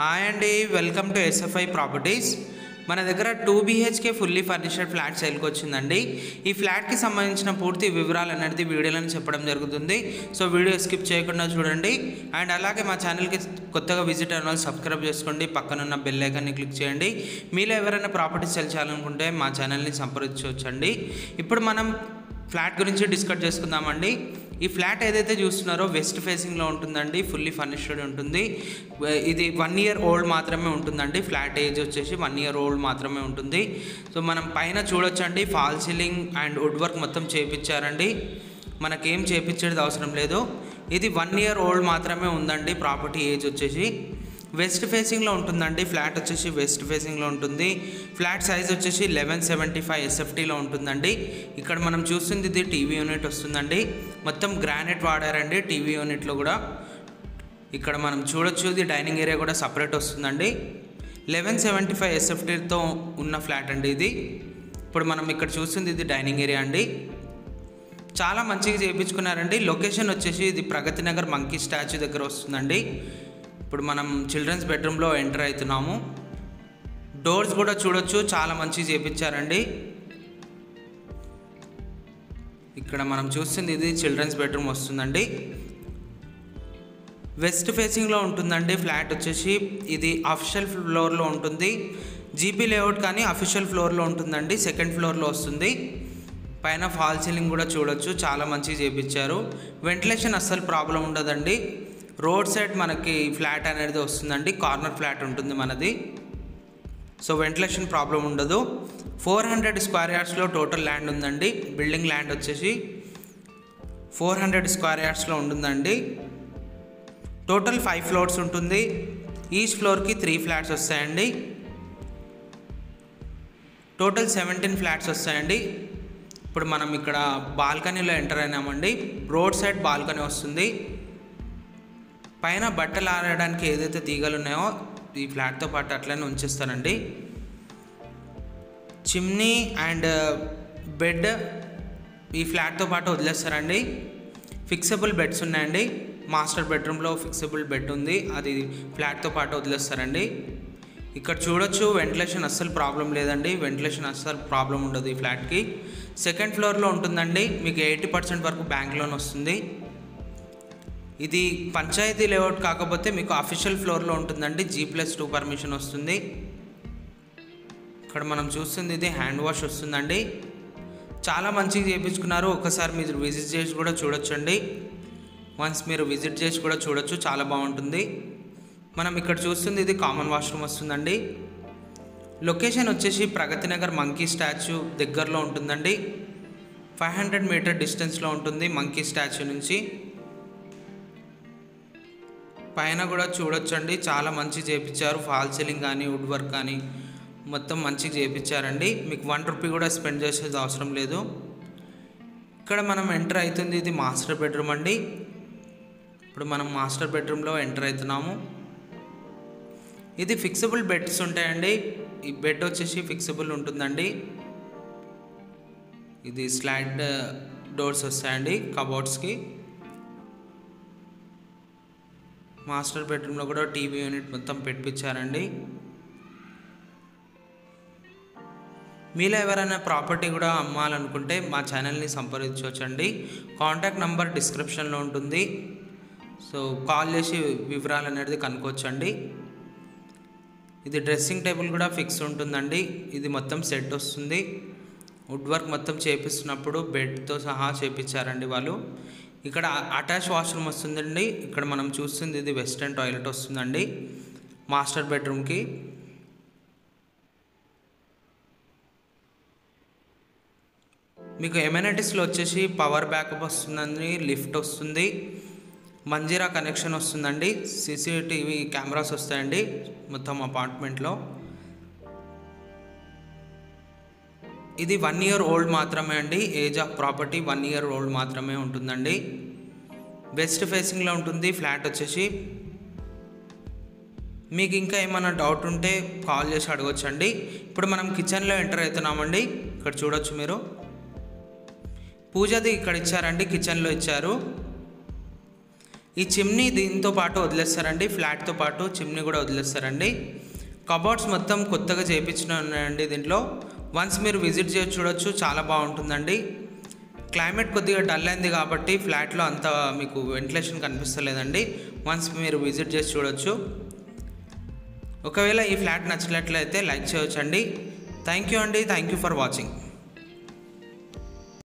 Hi అండి welcome to SFI properties మన దగ్గర two BHK fully furnished flat సేల్కి వచ్చిందండి. ఈ ఫ్లాట్కి సంబంధించిన పూర్తి వివరాలు అనేది వీడియోలను చెప్పడం జరుగుతుంది. సో వీడియో స్కిప్ చేయకుండా చూడండి. అండ్ అలాగే మా ఛానల్కి కొత్తగా విజిట్ అయిన వాళ్ళు సబ్స్క్రైబ్ చేసుకోండి. పక్కనున్న బెల్ ఐకాన్ని క్లిక్ చేయండి. మీలో ఎవరైనా ప్రాపర్టీస్ సెల్ చేయాలనుకుంటే మా ఛానల్ని సంప్రదించవచ్చండి. ఇప్పుడు మనం ఫ్లాట్ గురించి డిస్కస్ చేసుకుందామండి. ఈ ఫ్లాట్ ఏదైతే చూస్తున్నారో వెస్ట్ ఫేసింగ్లో ఉంటుందండి ఫుల్లీ ఫర్నిష్డ్ ఉంటుంది. ఇది వన్ ఇయర్ ఓల్డ్ మాత్రమే ఉంటుందండి. ఫ్లాట్ ఏజ్ వచ్చేసి వన్ ఇయర్ ఓల్డ్ మాత్రమే ఉంటుంది. సో మనం పైన చూడొచ్చండి. False ceiling and wood work మొత్తం చేపించారండి. మనకేం చేపించేది అవసరం లేదు. ఇది వన్ ఇయర్ ఓల్డ్ మాత్రమే ఉందండి. ప్రాపర్టీ ఏజ్ వచ్చేసి వెస్ట్ ఫేసింగ్లో ఉంటుందండి. ఫ్లాట్ వచ్చేసి వెస్ట్ ఫేసింగ్లో ఉంటుంది. ఫ్లాట్ సైజ్ వచ్చేసి లెవెన్ సెవెంటీ ఫైవ్ ఎస్ఎఫ్టీలో ఉంటుందండి. ఇక్కడ మనం చూస్తుంది ఇది టీవీ యూనిట్ వస్తుందండి. మొత్తం గ్రానైట్ వాడారండి టీవీ యూనిట్లో కూడా. ఇక్కడ మనం చూడొచ్చు ఇది డైనింగ్ ఏరియా కూడా సపరేట్ వస్తుందండి. లెవెన్ సెవెంటీ ఫైవ్ ఎస్ఎఫ్టీతో ఉన్న ఫ్లాట్ అండి ఇది. ఇప్పుడు మనం ఇక్కడ చూస్తుంది ఇది డైనింగ్ ఏరియా అండి. చాలా మంచిగా చేయించుకున్నారండి లొకేషన్ వచ్చేసి ఇది ప్రగతి నగర్ మంకీ స్టాచ్యూ దగ్గర వస్తుందండి. ఇప్పుడు మనం చిల్డ్రన్స్ బెడ్రూమ్లో ఎంటర్ అవుతున్నాము. డోర్స్ కూడా చూడొచ్చు చాలా మంచిగా చేపించారండి. ఇక్కడ మనం చూస్తుంది ఇది చిల్డ్రన్స్ బెడ్రూమ్ వస్తుందండి. వెస్ట్ ఫేసింగ్లో ఉంటుందండి ఫ్లాట్ వచ్చేసి. ఇది అఫిషియల్ ఫ్లోర్లో ఉంటుంది. జీపీ లేఅవుట్ కానీ అఫిషియల్ ఫ్లోర్లో ఉంటుందండి సెకండ్ ఫ్లోర్లో వస్తుంది. పైన ఫాల్ సీలింగ్ కూడా చూడొచ్చు చాలా మంచిగా చేపించారు. వెంటిలేషన్ అస్సలు ప్రాబ్లం ఉండదండి. రోడ్ సైడ్ మనకి ఫ్లాట్ అనేది వస్తుందండి. కార్నర్ ఫ్లాట్ ఉంటుంది మనది. సో వెంటిలేషన్ ప్రాబ్లం ఉండదు. ఫోర్ హండ్రెడ్ స్క్వేర్ యార్డ్స్లో టోటల్ ల్యాండ్ ఉందండి. బిల్డింగ్ ల్యాండ్ వచ్చేసి ఫోర్ హండ్రెడ్ స్క్వేర్ యార్డ్స్లో ఉంటుందండి. టోటల్ ఫైవ్ ఫ్లోర్స్ ఉంటుంది. ఈచ్ ఫ్లోర్కి త్రీ ఫ్లాట్స్ వస్తాయండి. టోటల్ సెవెంటీన్ ఫ్లాట్స్ వస్తాయండి. ఇప్పుడు మనం ఇక్కడ బాల్కనీలో ఎంటర్ అయినామండి. రోడ్ సైడ్ బాల్కనీ వస్తుంది. పైన బట్టలు ఆరడానికి ఏదైతే తీగలు ఉన్నాయో ఈ ఫ్లాట్తో పాటు అట్లనే ఉంచేస్తారండి చిమ్నీ అండ్ బెడ్ ఈ ఫ్లాట్తో పాటు వదిలేస్తారండి. ఫిక్సబుల్ బెడ్స్ ఉన్నాయండి. మాస్టర్ బెడ్రూమ్లో ఫిక్సబుల్ బెడ్ ఉంది. అది ఫ్లాట్తో పాటు వదిలేస్తారండి. ఇక్కడ చూడొచ్చు వెంటిలేషన్ అస్సలు ప్రాబ్లం లేదండి. వెంటిలేషన్ అస్సలు ప్రాబ్లం ఉండదు ఈ ఫ్లాట్కి. సెకండ్ ఫ్లోర్లో ఉంటుందండి. మీకు ఎయిటీ పర్సెంట్ వరకు బ్యాంక్ లోన్ వస్తుంది. ఇది పంచాయతీ లేఅవుట్ కాకపోతే మీకు అఫీషియల్ ఫ్లోర్లో ఉంటుందండి. జీ ప్లస్ టూ పర్మిషన్ వస్తుంది. ఇక్కడ మనం చూస్తుంది ఇది హ్యాండ్ వాష్ వస్తుందండి. చాలా మంచిగా చేయించుకున్నారు ఒకసారి మీరు విజిట్ చేసి కూడా చూడొచ్చండి. వన్స్ మీరు విజిట్ చేసి కూడా చూడొచ్చు. చాలా బాగుంటుంది. మనం ఇక్కడ చూస్తుంది ఇది కామన్ వాష్రూమ్ వస్తుందండి. లొకేషన్ వచ్చేసి ప్రగతి నగర్ మంకీ స్టాచ్యూ దగ్గరలో ఉంటుందండి. ఫైవ్ హండ్రెడ్ మీటర్ డిస్టెన్స్లో ఉంటుంది మంకీ స్టాచ్యూ నుంచి. పైన కూడా చూడొచ్చండి. చాలా మంచి చేయించారు ఫాల్ సీలింగ్ కానీ వుడ్ వర్క్ కానీ మొత్తం మంచిగా చేయించారండి మీకు వన్ రూపీ కూడా స్పెండ్ చేసేది అవసరం లేదు. ఇక్కడ మనం ఎంటర్ అవుతుంది. ఇది మాస్టర్ బెడ్రూమ్ అండి. ఇప్పుడు మనం మాస్టర్ బెడ్రూమ్లో ఎంటర్ అవుతున్నాము. ఇది ఫిక్సిబుల్ బెడ్స్ ఉంటాయండి. ఈ బెడ్ వచ్చేసి ఫిక్సిబుల్ ఉంటుందండి. ఇది స్లైడ్ డోర్స్ వస్తాయండి కబోర్డ్స్కి మాస్టర్ బెడ్రూమ్లో కూడా టీవీ యూనిట్ మొత్తం పెట్టించారండి మీలో ఎవరైనా ప్రాపర్టీ కూడా అమ్మాలనుకుంటే మా ఛానల్ని సంప్రదించవచ్చండి కాంటాక్ట్ నంబర్ డిస్క్రిప్షన్లో ఉంటుంది. సో కాల్ చేసి వివరాలు అనేది కనుక్కోవచ్చండి ఇది డ్రెస్సింగ్ టేబుల్ కూడా ఫిక్స్ ఉంటుందండి. ఇది మొత్తం సెట్ వస్తుంది. వుడ్ వర్క్ మొత్తం చేపిస్తున్నప్పుడు బెడ్తో సహా చేపించారండి వాళ్ళు. ఇక్కడ అటాచ్ వాష్రూమ్ వస్తుందండి. ఇక్కడ మనం చూస్తుంది ఇది వెస్టర్న్ టాయిలెట్ వస్తుందండి. మాస్టర్ బెడ్రూమ్కి. మీకు ఎమ్యూనిటీస్లో వచ్చేసి పవర్ బ్యాకప్ వస్తుందండి లిఫ్ట్ వస్తుంది మంజీరా కనెక్షన్ వస్తుందండి సీసీటీవీ కెమెరాస్ వస్తాయండి మొత్తం అపార్ట్మెంట్లో. ఇది వన్ ఇయర్ ఓల్డ్ మాత్రమే అండి. Age of property one year old మాత్రమే ఉంటుందండి. వెస్ట్ ఫేసింగ్లో ఉంటుంది ఫ్లాట్ వచ్చేసి. మీకు ఇంకా ఏమైనా డౌట్ ఉంటే కాల్ చేసి అడగొచ్చండి. ఇప్పుడు మనం కిచెన్లో ఎంటర్ అవుతున్నామండి. ఇక్కడ చూడొచ్చు మీరు. పూజది ఇక్కడ ఇచ్చారండి కిచెన్లో ఇచ్చారు. ఈ చిమ్నీ దీంతో పాటు వదిలేస్తారండి ఫ్లాట్తో పాటు చిమ్నీ కూడా వదిలేస్తారండి. కబోర్డ్స్ మొత్తం కొత్తగా చేయించిన ఉన్నాయండి దీంట్లో. వన్స్ మీరు విజిట్ చేసి చూడొచ్చు చాలా బాగుంటుందండి. క్లైమేట్ కొద్దిగా డల్ అయింది కాబట్టి ఫ్లాట్లో అంత మీకు వెంటిలేషన్ కనిపిస్తలేదండి. వన్స్ మీరు విజిట్ చేసి చూడొచ్చు. ఒకవేళ ఈ ఫ్లాట్ నచ్చినట్లయితే లైక్ చేయొచ్చండి. థ్యాంక్ యూ అండి. Thank you for watching